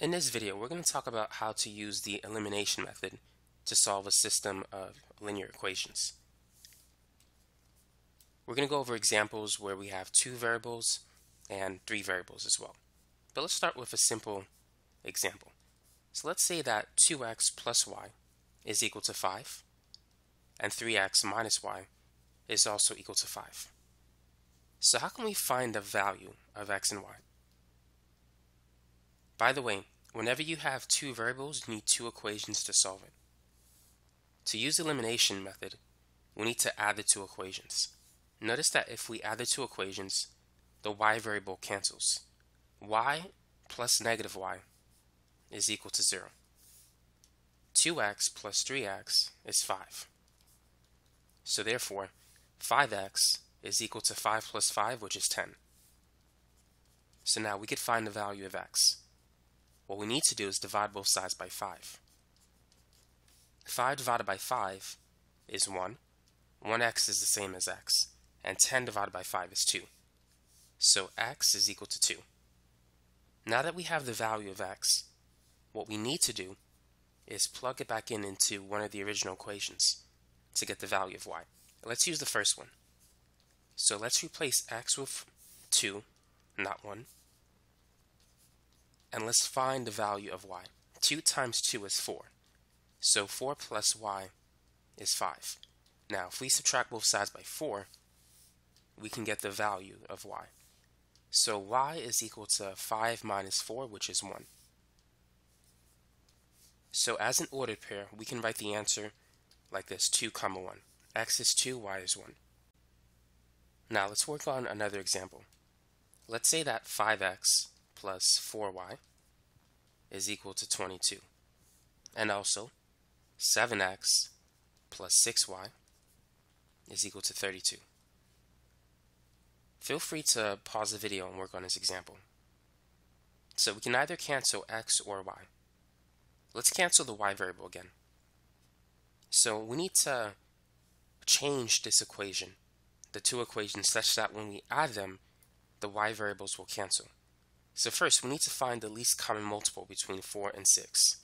In this video, we're going to talk about how to use the elimination method to solve a system of linear equations. We're going to go over examples where we have two variables and three variables as well. But let's start with a simple example. So let's say that 2x plus y is equal to 5 and 3x minus y is also equal to 5. So how can we find the value of x and y? By the way, whenever you have two variables, you need two equations to solve it. To use the elimination method, we need to add the two equations. Notice that if we add the two equations, the y variable cancels. y plus negative y is equal to 0. 2x plus 3x is 5. So therefore, 5x is equal to 5 plus 5, which is 10. So now we could find the value of x. What we need to do is divide both sides by 5. 5 divided by 5 is 1. 1x is the same as x. And 10 divided by 5 is 2. So x is equal to 2. Now that we have the value of x, what we need to do is plug it back in into one of the original equations to get the value of y. Let's use the first one. So let's replace x with 2, not 1 and let's find the value of y. 2 times 2 is 4. So 4 plus y is 5. Now, if we subtract both sides by 4, we can get the value of y. So y is equal to 5 minus 4, which is 1. So as an ordered pair, we can write the answer like this, 2 comma 1. x is 2, y is 1. Now let's work on another example. Let's say that 5x plus 4y is equal to 22. And also, 7x plus 6y is equal to 32. Feel free to pause the video and work on this example. So we can either cancel x or y. Let's cancel the y variable again. So we need to change this equation, the two equations, such that when we add them, the y variables will cancel. So first, we need to find the least common multiple between 4 and 6.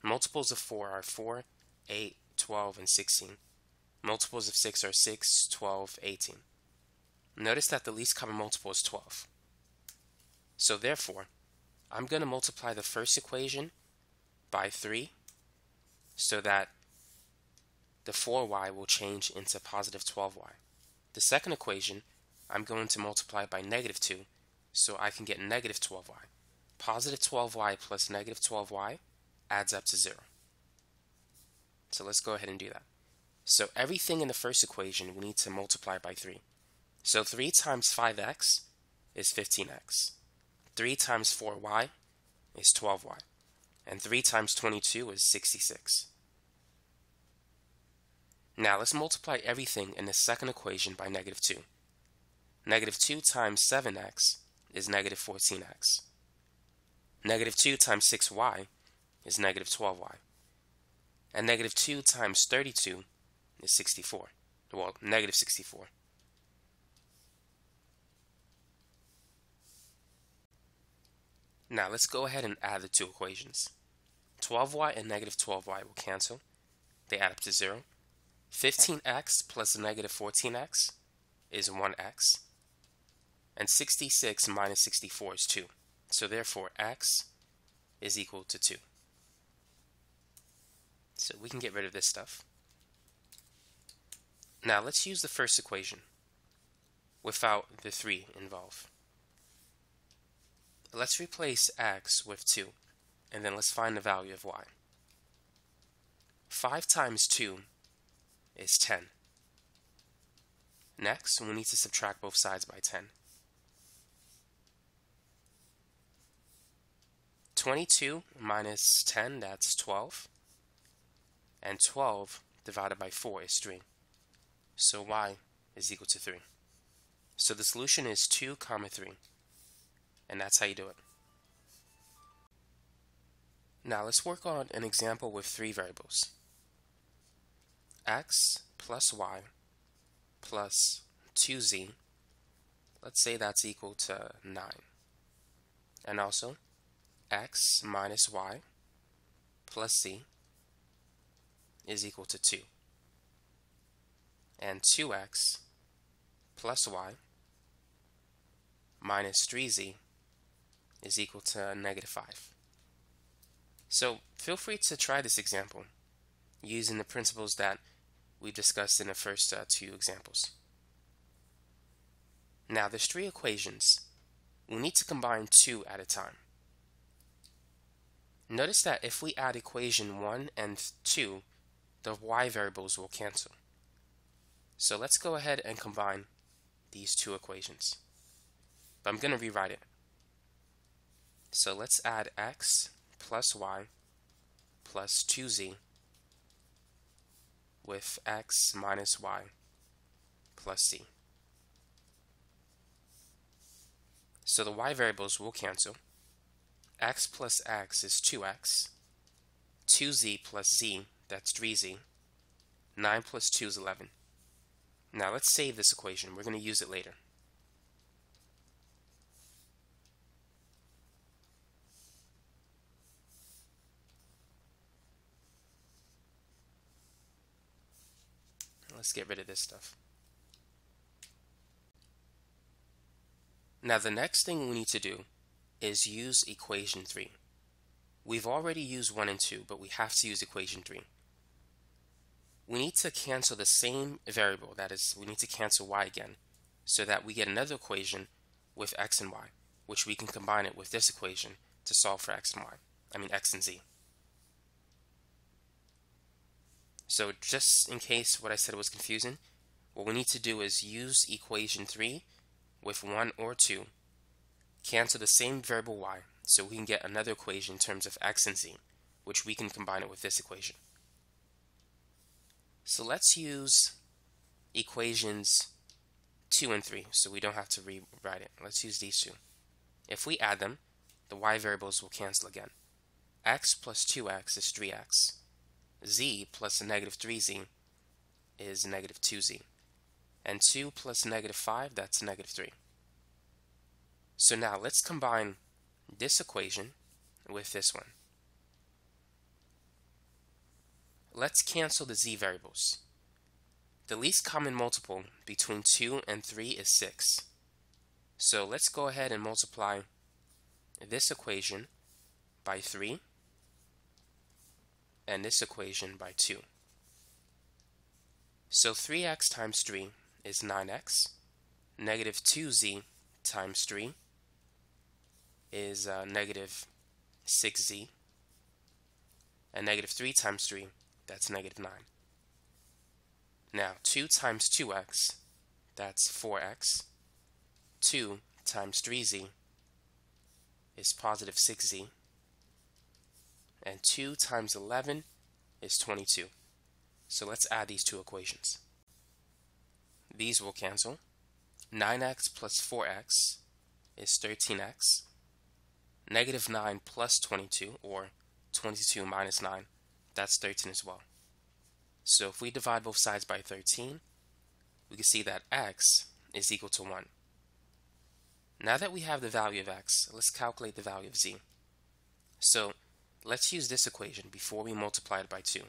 Multiples of 4 are 4, 8, 12, and 16. Multiples of 6 are 6, 12, 18. Notice that the least common multiple is 12. So therefore, I'm going to multiply the first equation by 3 so that the 4y will change into positive 12y. The second equation, I'm going to multiply by negative 2 so I can get negative 12y. Positive 12y plus negative 12y adds up to 0. So let's go ahead and do that. So everything in the first equation we need to multiply by 3. So 3 times 5x is 15x. 3 times 4y is 12y. And 3 times 22 is 66. Now let's multiply everything in the second equation by negative 2. Negative 2 times 7x is negative 14x. Negative 2 times 6y is negative 12y. And negative 2 times 32 is 64. Well, negative 64. Now let's go ahead and add the two equations. 12y and negative 12y will cancel. They add up to 0. 15x plus negative 14x is 1x. And 66 minus 64 is 2. So therefore, x is equal to 2. So we can get rid of this stuff. Now let's use the first equation without the 3 involved. Let's replace x with 2, and then let's find the value of y. 5 times 2 is 10. Next, we need to subtract both sides by 10. 22 minus 10, that's 12. And 12 divided by 4 is 3. So y is equal to 3. So the solution is 2 comma 3. And that's how you do it. Now let's work on an example with three variables. x plus y plus 2z. Let's say that's equal to 9. And also x minus y plus z is equal to 2. And 2x plus y minus 3z is equal to negative 5. So feel free to try this example using the principles that we discussed in the first uh, two examples. Now there's three equations. We need to combine two at a time. Notice that if we add equation 1 and 2, the y variables will cancel. So let's go ahead and combine these two equations. But I'm going to rewrite it. So let's add x plus y plus 2z with x minus y plus z. So the y variables will cancel. X plus x is 2x. 2z plus z, that's 3z. 9 plus 2 is 11. Now let's save this equation. We're going to use it later. Let's get rid of this stuff. Now the next thing we need to do is use equation 3. We've already used 1 and 2, but we have to use equation 3. We need to cancel the same variable, that is, we need to cancel y again, so that we get another equation with x and y, which we can combine it with this equation to solve for x and y, I mean x and z. So just in case what I said was confusing, what we need to do is use equation 3 with 1 or 2, cancel the same variable y, so we can get another equation in terms of x and z, which we can combine it with this equation. So let's use equations 2 and 3, so we don't have to rewrite it. Let's use these two. If we add them, the y variables will cancel again. x plus 2x is 3x. z plus a negative 3z is negative 2z and 2 plus negative 5, that's negative 3. So now let's combine this equation with this one. Let's cancel the z variables. The least common multiple between 2 and 3 is 6. So let's go ahead and multiply this equation by 3 and this equation by 2. So 3x times 3 is 9x. Negative 2z times 3 is uh, negative 6z. And negative 3 times 3, that's negative 9. Now, 2 times 2x, that's 4x. 2 times 3z is positive 6z. And 2 times 11 is 22. So let's add these two equations. These will cancel. 9x plus 4x is 13x. Negative 9 plus 22, or 22 minus 9, that's 13 as well. So if we divide both sides by 13, we can see that x is equal to 1. Now that we have the value of x, let's calculate the value of z. So let's use this equation before we multiply it by 2.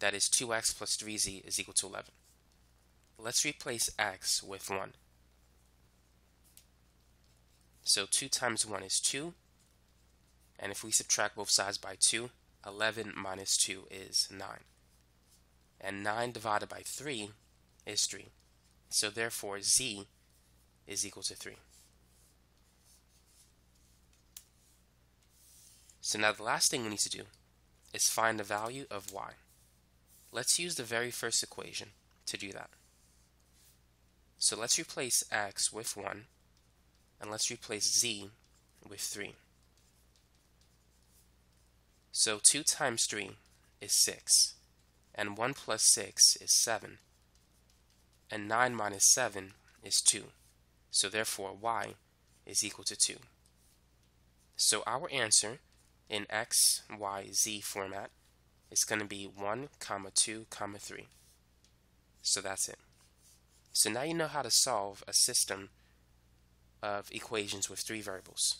That is 2x plus 3z is equal to 11. Let's replace x with 1. So 2 times 1 is 2. And if we subtract both sides by 2, 11 minus 2 is 9. And 9 divided by 3 is 3. So therefore z is equal to 3. So now the last thing we need to do is find the value of y. Let's use the very first equation to do that. So let's replace x with 1, and let's replace z with 3. So 2 times 3 is 6, and 1 plus 6 is 7, and 9 minus 7 is 2. So therefore y is equal to 2. So our answer in x, y, z format is going to be 1, comma 2, comma 3. So that's it. So now you know how to solve a system of equations with three variables.